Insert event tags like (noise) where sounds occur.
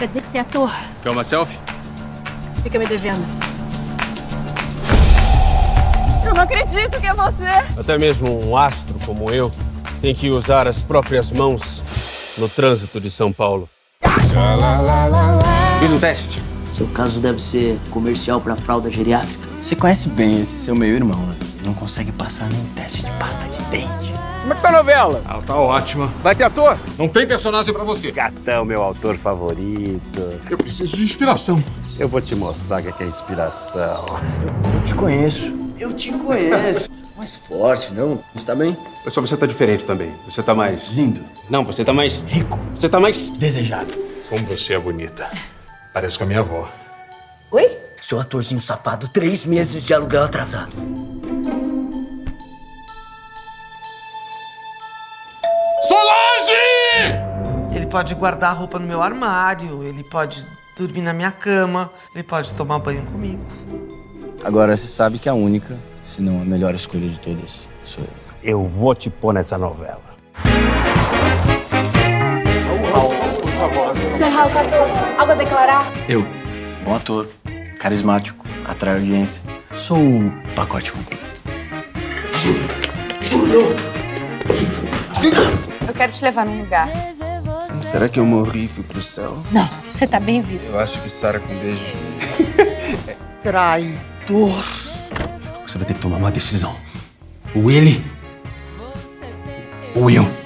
Quer dizer que você é ator? Quer uma selfie? Fica me devendo. Eu não acredito que é você! Até mesmo um astro como eu tem que usar as próprias mãos no trânsito de São Paulo. Fiz o teste. Seu caso deve ser comercial para fralda geriátrica. Você conhece bem esse seu meio irmão, né? Não consegue passar nem teste de pasta de dente. Como é que tá a novela? Ah, tá ótima. Vai ter ator? Não tem personagem pra você. Gatão, meu autor favorito. Eu preciso de inspiração. Eu vou te mostrar o que é inspiração. Eu te conheço. Eu te conheço. Você tá mais forte, não? Você tá bem? Só você tá diferente também. Você tá mais. Lindo. Não, você tá mais. Rico. Você tá mais. Desejado. Como você é bonita. Parece com a minha avó. Oi? Seu atorzinho safado, três meses de aluguel atrasado. Pode guardar a roupa no meu armário, ele pode dormir na minha cama, ele pode tomar banho comigo. Agora você sabe que a única, se não a melhor escolha de todas, sou eu. Eu vou te pôr nessa novela. Sr. Raul Cardoso, algo a declarar? Eu, bom ator, carismático, atrai audiência. Sou o pacote completo. Eu quero te levar num lugar. Será que eu morri e fui pro céu? Não, você tá bem vivo. Eu acho que Sara com beijo. (laughs) Traidor. Você vai ter que tomar uma decisão. Ou ele, ou eu.